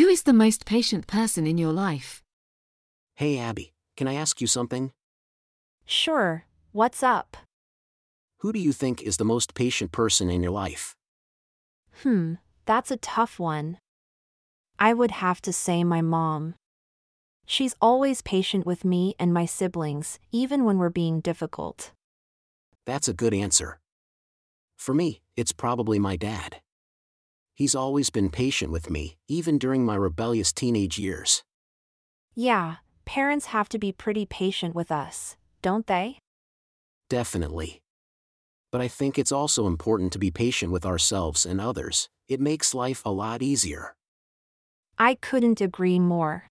Who is the most patient person in your life? Hey Abbi, can I ask you something? Sure, what's up? Who do you think is the most patient person in your life? Hmm, that's a tough one. I would have to say my mom. She's always patient with me and my siblings, even when we're being difficult. That's a good answer. For me, it's probably my dad. He's always been patient with me, even during my rebellious teenage years. Yeah, parents have to be pretty patient with us, don't they? Definitely. But I think it's also important to be patient with ourselves and others, it makes life a lot easier. I couldn't agree more.